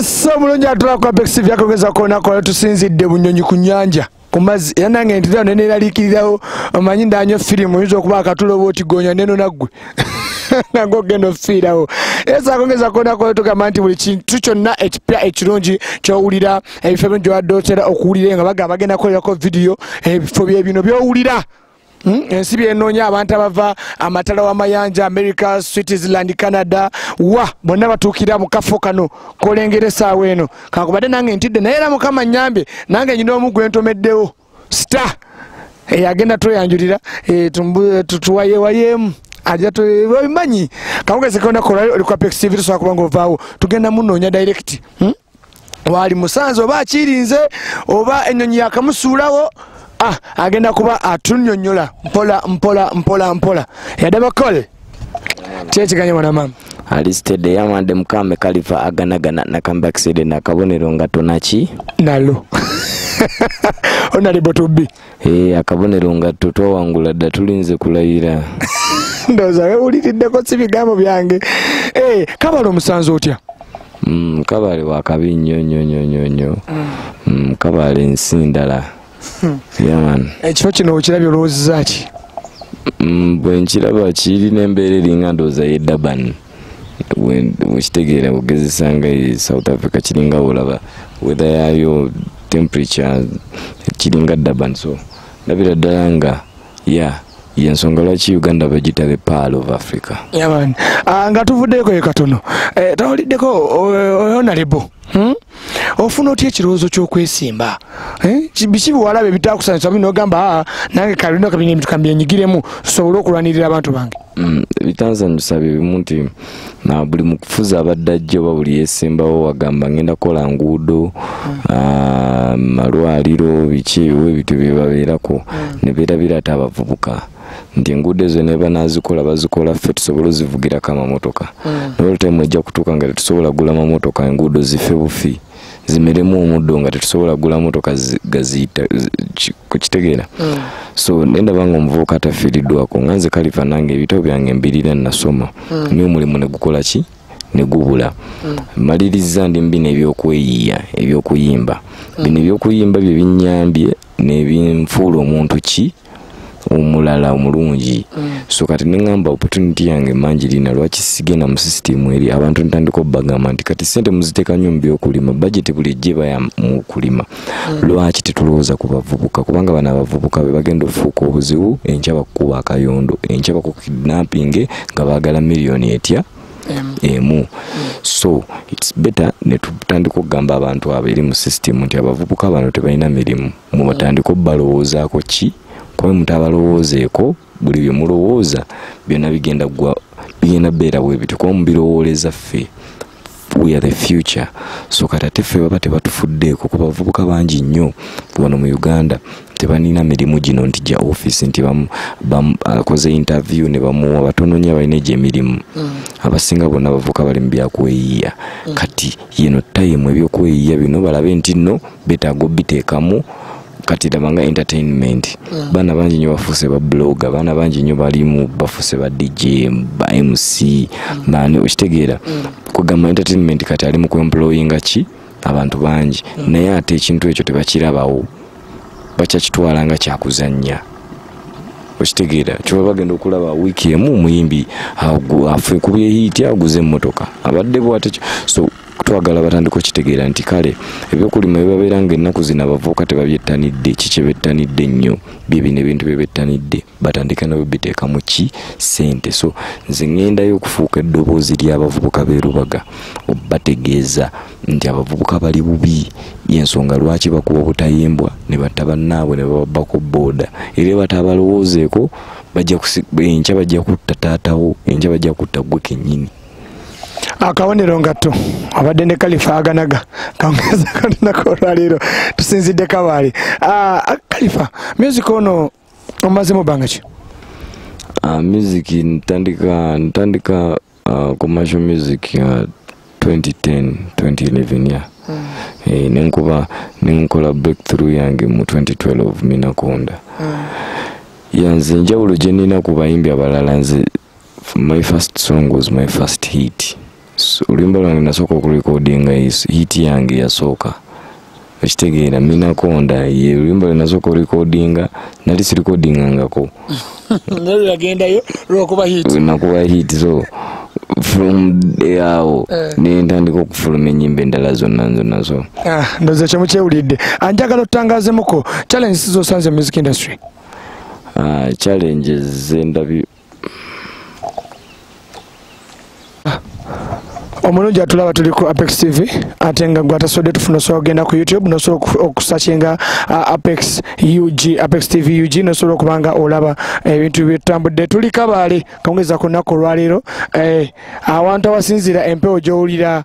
so mulungi atulako apex vyakogeza konakola tusinzidde bunyonyi ku nyanja ku mazzi era nange ntira neneraliikirirawo omanyi ndanywa firimu oyinza okuba akatulo oba otigonya neno naggwe. Nange ogenda ofiirawo. Era sakogeza konakola tugamba nti buli kintu kyonna ekipya ekirungi kyowulira ebifo bino gyewadde otera okuwulira nga bagamba bagenda kukolerako vidiyo ebifo byebino byowulira? Ensi byenoonya abantu abava amatala w'amayanja america switzerland canada wa bonna batuukira mu kafo kano kolengera essaawa eno. Kakubadde nange ntidde naye era mukama nyambe nange nyina omu gwe ntomeddewo. Star agenda tweyanjulira tuwayewayeemu. Ajabimanyi kamugezekondakolali apex tv tusobola kubanga ovaawo. Tugenda munoonya direct. Hmm? waali musanze oba akirinze oba enyonyi yakamusuulawo ah, agenda kuba atunyonyola. Mpola mpola mpola mpola. Yadaba kole kyekiganye mwana mama alisted yamadde mukame kalifa aganagana nakambakisede nakabonero nga tonaki. Nalo onalibo tubbi e, akabonero nga totwawangula dda tulinze kulayira. Ndowooza wewuliriddeko si bigambo byange. E, kabala omusanzi otya? Mm, kabale wakabi nnyo nnyo nnyo nnyo nnyo. Mm, kabale ensi ndala. yaman ekifo kino okirabye olowooziza ki? Mm, bwenkiraba kirina embeera eringa ndowooza yedaban wekitegeera ogezesanga south africa kiringa olaba weather yayo temperature kiringa daban so ndabira ddala nga ya yensonga lwaki uganda bagita the pearl of africa? Yaman nga tuvuddeko ye katono. Eh, tawuliddeko onalebo ofuna otya ekirowoozo kyokwesimba? Eh, ki- biki biwalaba ebitakusanyusa bino ogamba aa nange kalino kabina ebintu kambyenyigiremu sobole okulwanirira abantu bange Mm, ebitansanyusa bye bimu nti na buli mukufuzi abadde ajja oba buli yesimbawo wagamba ngenda kukola nguudo ah, malwaliro biki ebiwe ebintu byebabeerako ne beerabira ate abavubuka. Nti enguudo ezo ne banazikola bazikola ffe tusobole ozivugirako amamotoka. Naye olutaimu ejja kutuuka nga tetusobola gula mamotoka enguudo zife bufi zimeremu omuddo nga tetusobola gula motoka zi- gaziyita zi- ki- kukitegeera. So nendaba nga omuvubuka atafiiriddwako nga nze kalifa nange ebitabo byange mbirira nasoma. Naye omulimu ne gukola ki? Ne gubula. Maliriza ndi mbina ebyokweyiya ebyokuyimba. Bino ebyokuyimba bye binyambye nebinfuula omuntu ki omulala omulungi. So kati neŋŋamba opportunity yange manjirina lwaki sigenda mu sisitimu eri? Abantu ntandika obbagamba nti kati sente muziteeka nnyo mu byokulima bajeti buli ejje baya mu kulima. Lwaki tetulowooza ku bavubuka kubanga bano abavubuka be bagenda ofuuka obuzibu enkya bakukuba akayondo enkya bakukidnapping nga baagala miliyoni etya? Emu. So its better netutandika okugamba abantu abo eri mu system nti abavubuka bano tebalina mirimu. Mubatandika obbalowoozaako ki kuba mutabalowoozeko buli bye mulowooza byonna bigenda gwa bigenda beera bwe biti. Kuba mubirowooleza ffe we are the future. So kati ate ffe baba tebatufuddeeko kuba abavubuka bangi nnyo. Wano mu uganda tebalina mirimu gino nti gya office nti akoze interview ne bamuwa. Batono nnyo abalina egyo emirimu abasinga bonna abavubuka bali mu byakweyiya. Kati yeno time ebyokweyiya bino balabe nti nno betaaga obiteekamu kati labanga entertainment. Baana bangi nnyo bafuuse ba blogger baana bangi nnyo balimu bafuuse ba dj ba mc bani okitegeera. Kugamba entertainment kati ali mu kuemployinga ki? Abantu bangi. Naye ate ekintu ekyo tebakirabawo bakyakitwala nga kyakuzannya. Okitegeera kyoba bagenda okulaba wiiki emu omuyimbi afe ku byehiiti aguze emmotoka. Abadde bwate kyo- so twagala batandika okitegeera nti kale ebyokulima bibabeera nga ennaku zino abavubuka tebabyettanidde kiki bettanidde nnyo? Byebino ebintu byebettanidde batandika nabo biteekamu ki? Sente so nze ŋŋendayo okufuuka eddoboozi ly'abavubuka b'erubaga obategeeza nti abavubuka bali bubi. Yensonga lwaki bakuba obutayimbwa ne batta bannaabwe ne bababbako booda. Era batabalowoozeeko bajja kusi- enkya bajja kutta taatawo enkya bajja kutta gwe kennyini akabonero ngatto abadde ne kalifa aganaga kangeza katunako olwaleero tusinzidde kabaale. Ah, kalifa music ono omazemu bbanga ki? Uh, music ntandika ntandika commercial music ya 2010 2011 ya eh, nenkuba nenkola breakthrough yange mu 2012 minakonda ya nze enjawulo gye nina ku bayimbi abalala nze my first song was my first hit oluyimba lwange nasooka okurekodinga hiti yange yasooka okitegeera minakonda ye. Oluyimba lwe nasooka orekodinga nali sirikodingangako naye yagendayo lwokuba hit. Nakuba hit so from there awo Eh. nentandika okufuluma enyimba endala zonna zonna so. Ah, ndowooza kyemukyewulidde anjagala otutangazemuko challenge sizosanze mu music industry. Ah, challenges zendabye omulungi atulaba tuli ku apex tv ate nga gwe atasobodde tufuna osobola okugenda ku youtube nosobola oku- okusakinga apex ug apex tv ug nosobola okuba nga olaba ebintu byetutambudde tuli kabaale kawungeza ku lunaku olwaleero eh, awantu awasinzira empewo gyowulira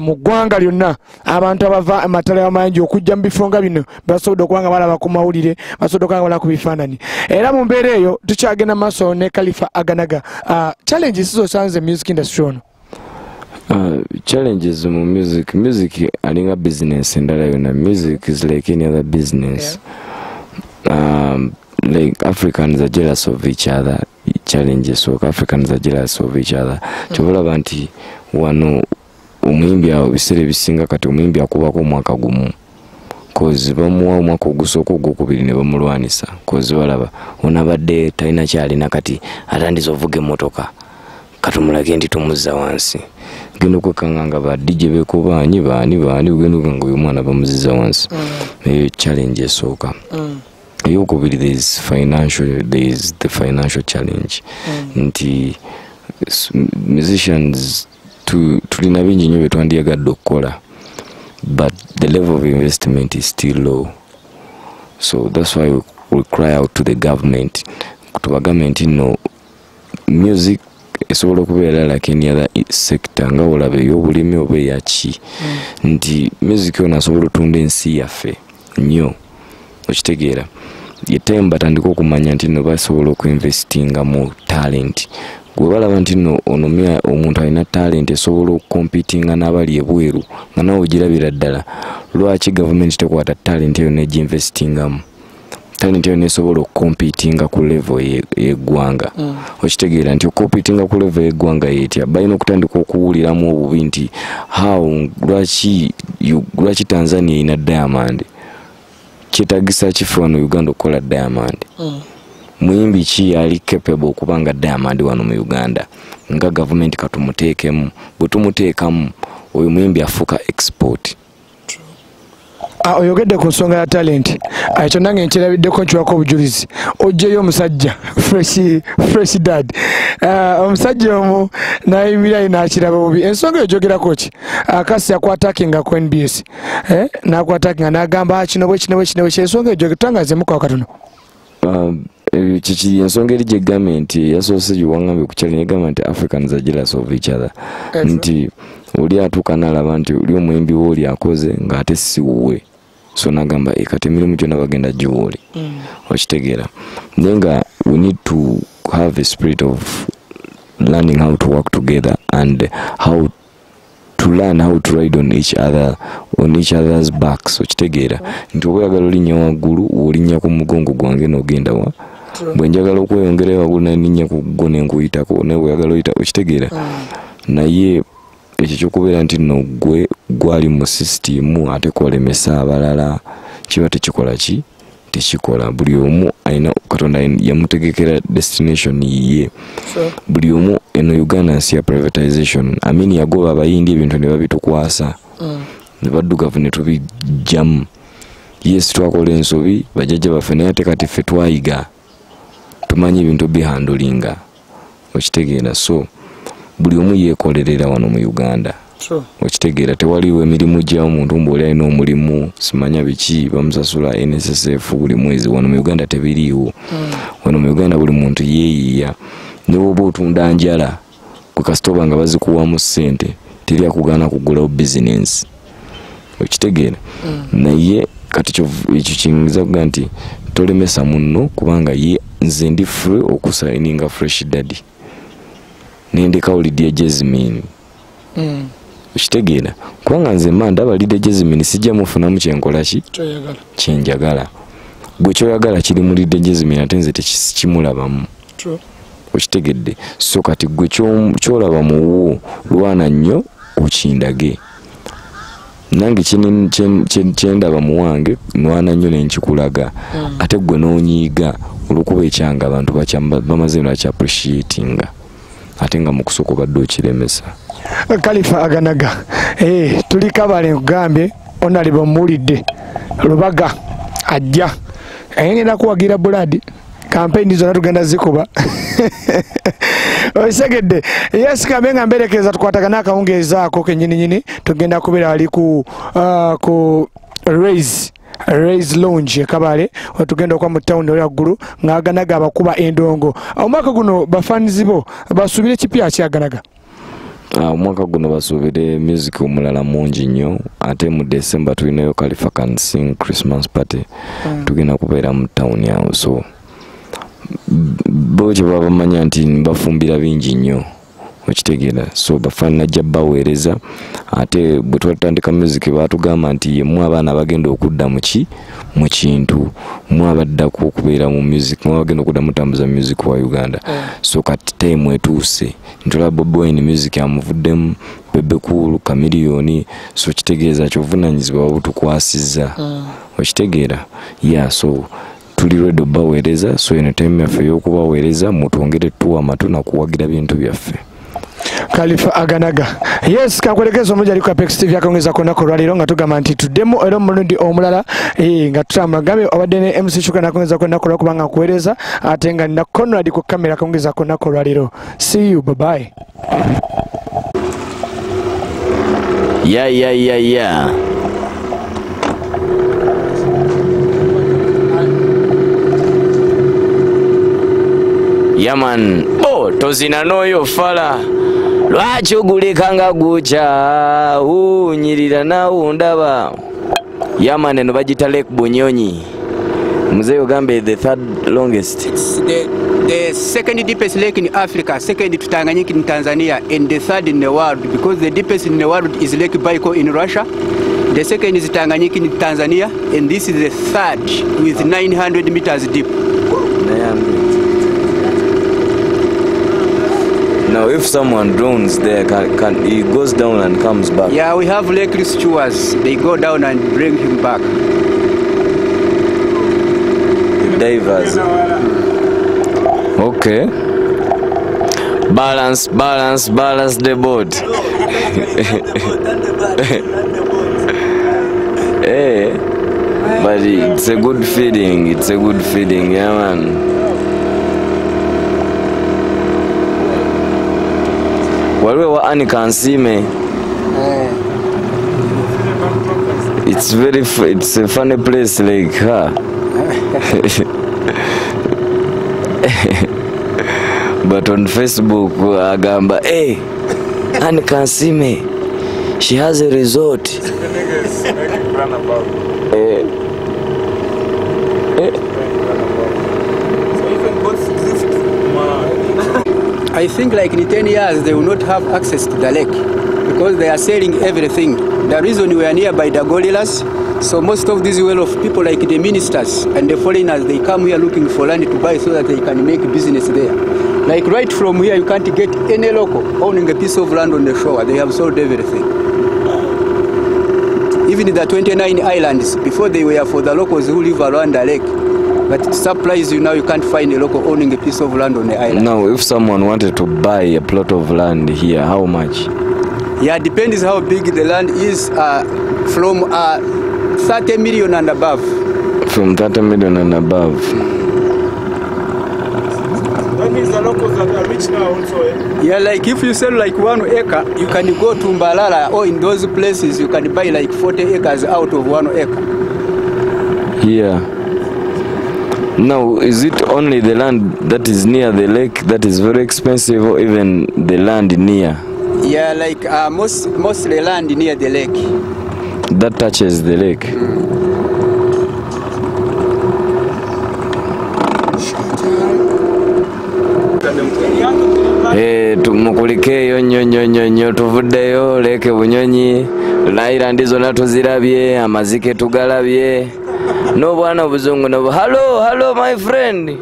mu ggwanga lyonna abantu abava amatala amangi okujja mu bifo nga bino basobodde okuba nga balaba ku mawulire basobodde okuba nga balaba ku bifaananyi. Era mu mbeera eyo tukyagenda maaso ne kalifa aganaga uh, challenge sizosanze music industry ono Uh, challenges mu music. Music alinga business endala yona. Music is like any other business. Yeah. um, like africans are jealous of each other. Challenges so africans are jealous of each other. Kyobalaba nti wano omuyimbi awo bisere ebisinga kati omuyimbi akubako omwaka gumu. Kozi bamuwa omwaka ogusooka ogwokubiri ne bamulwanisa. Kozi balaba onabadde talina kyalina kati atandise ovuga emmotoka. Katumulage nti tumuzza wansi genda okwekanga nga badije beko banyi baani bani ugenda okanga uyu mwana bamuziza wansi. Eyo challenge esooka eyokubiri there is financial there is the financial challenge. Nti s- musicians tu- tulina bingi nnyo byetwandiyagadde okukola but the level of investment is still low. So that's why we, we cry out to the government. Tubagambe nti nno music esobola okubeera like any other sector nga olaba ey'obulimi oba eyaki nti music ono asobola otunda ensi yaffe nnyo okitegeera. Yetime batandika okumanya nti no basobola okuinvestinga mu talent. Gwe balaba nti no ono mya- omuntu alina talent esobola okukompitinga n'abali ebweru nga nawe ogirabira ddala lwaki gavumenti tekwata talent eyo neginvestingamu talent eyo nesobola okukompitinga ku level ye- yeggwanga. Okitegeera nti okompitinga ku level yeggwanga yetya? Balina okutandika okuwuliramu obubi nti how? Lwaki tanzania erina diamond? Kyetagisa kife wano uganda okukola diamond? Muyimbi ki ali capable okuba nga diamond wano mu uganda? Nga gavumenti katumuteekemu bwe tumuteekamu oyo muyimbi afuuka export oyogedde ku nsonga ya talent. Ah, ekyo nange nkirabiddeko nkiwako obujulizi. Ojjeyo omusajja fresh dad. Ah, omusajja omu nayimirayo nakiraba bubi. Ensonga eyo gyogerako ki akasi yakwatakinga ku nbs Eh, nakwatakinga nagamba "Ah, kino bwe kino bwe kino bwe. Kino." ensonga eyo gyogetangazemukawo katono? Um, ebyo kiki ensonga eri gye gavumenti yasoose giwangambye ku kyali negamba nti africans are jealous of each other. Nti oli atuuka nalaba nti oli omuyimbi we oli akoze ng'ate si wuwe so nagamba "Eh, kati emirimu gyonna bagenda giwa oli okitegeera. Naye nga we need to have a spirit of learning how to work together and how to learn how to ride on each other on each other's backs. Okitegeera. Nti oba oyagala olinnya waggulu wolinnya ku mugongo gwange n'ogenda wa? Bwe njagala okweyongerayo waggulu naninnya ku ggo nenkuyitako naye bweyagala oyita okitegeera. Naye ekyo kyokubeera nti nno gwe gwali mu sisitimu ate kolemesa abalala kiba tekikola ki? Tekikola. Buli omu alina katonda yamutegekera destination ye. Buli omu eno uganda nsi ya privatization. Amin yagoba abayindi ebintu ne babitukwasa. Ne baddugavu ne tubijjamu. Yes twakola ensobi bajjajja baffe naye ate kati ffe twayiga. Tumanyi ebintu bihandulinga okitegeera. So buli omu yeekolerera wano mu uganda. Okitegeera tewaliwo emirimu gya omuntu mbu oli alina omulimu simanya biki bamusasula nssf buli mwezi. Wano mu uganda tebiriiwo. Wano mu uganda buli muntu yeeyiya newoba otunda njala kwe kasitoba nga bazikuwamu ssente teri akugaana kugulawo bizinensi okitegeera. Naye kati ekyo kiyinza kuga nti tolemesa munno kubanga ye nze ndi free okusayininga fresh daddy nendekawo lidia jasmine? Okitegeera kubanga nze mba ndaba lidia jasmine sijja mufunamu kyenkolaki kyenjagala gwe kyoyagala kiri mu lidia jasmine ate nze tekimulabamu okitegedde. So kati gwe kyo- kyolaba muwo lwana nnyo okindage. Nange kyendaba muwange nwana nnyo nenkikulaga ate gwe n'onyiiga olwokuba ekyanga abantu bamaze nolakya appreciatinga ate nga mukusooka obadde okiremesa. Kalifa aganaga Eh, tuli kabale nkugambye onali bamuwulidde lubaga ajja. Ayengenda kuwagira buladi kampeyini zonna tugenda zikuba. Osegedde yes kambe nga mberekeza tukwatagana akawungeezaako kenyininyini tugenda kubeera ali ku ku raise raise lounge ekabale wetugenda okuba mu tawuni oli waggulu ng'aganaga abakuba endongo. Omwaka guno bafanizi bo basuubire kipya kyaganaga Ah, omwaka guno basuubire music omulala mungi nnyo. Ate mu december tulinayo califa can sing christmas party. Tugenda kubeera mu tawuni awo so bo kye baba bamanya nti bafumbira bingi nnyo okitegeera so bafaanana jja baweereza. Ate bwe twatandika music baatugamba nti yemu abaana bagenda okudda mu ki? Mu kintu? Mu abaddako okubeera mu music? Mu abagenda okudda mutambuza music wa uganda? So kati time etuuse. Ntolaba bobi wine music amuvuddemu. Bebe cool kamiliyoni so kitegeeza kyobuvunanyizibwa babutukwasizza okitegeera ya so tuli redo baweereza so eno time yaffe ey'okubaweereza mutwongere tuwa amatu nakuwagira bintu byaffe kalifa aganaga. Yes kankwelekeza omuja ali ku apex tv akongeza konako olwaliro nga tugamba nti tuddemu era omulundi omulala eh, nga tutambula gambe obadde ne mc shuka nakongeza konako olwakubanga nkuweereza ate nga nina conrad ku kamera akongeza konako olwaliro see you babaye ya ya ya ya. Yaman oh tozina n'oyo fala lwaki oguleka nga gukya wunyirira naawe ndaba yaman eno bagita lake bunyonyi muzeeyi ogambe the third longest It's the, the second deepest lake in Africa, second to Tanganyika in Tanzania, and the third in the world because the deepest in the world is Lake baiko in Russia. The second is Tanganyika in Tanzania, and this is the third with 900 meters deep. Now, if someone drowns there, can, can he goes down and comes back? Yeah, we have lake rescuers. They go down and bring him back. divers. Okay. Balance, balance, balance the boat. hey, eh, but it's a good feeling. It's a good feeling, yeah, man. Waliwo wa ani kansime It's very, it's a funny place, like, huh? but on facebook agamba hey, ani kansime she has a resort. Eh, I think like in 10 years they will not have access to the lake because they are selling everything. The reason we are nearby the gorillas, so most of these well-off people like the ministers and the foreigners, they come here looking for land to buy so that they can make business there. Like right from here, you can't get any local owning a piece of land on the shore. They have sold everything. Even the 29 islands, before they were for the locals who live around the lake. But supplies you now, you can't find a local owning a piece of land on the island. now if someone wanted to buy a plot of land here how much Yeah, depends how big the land is. Uh, from uh, 30 million and above. from 30 million and above That means the locals that are rich now also. Eh? Yeah, like if you sell like one acre, you can go to Mbalala or in those places you can buy like 40 acres out of one acre. here now is it only the land that is near the lake that is very expensive or even the land near? Yeah, like uh, most mostly land near the lake. that touches the lake. Eh, tumukulikeeyo nnyo nnyo nnyo nnyo tuvuddeyo leke bunyonyi nairandi ndizo tuzirabye amazike tugalabye no bwana buzungu nabo halo halo my friend.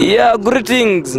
Yeah greetings.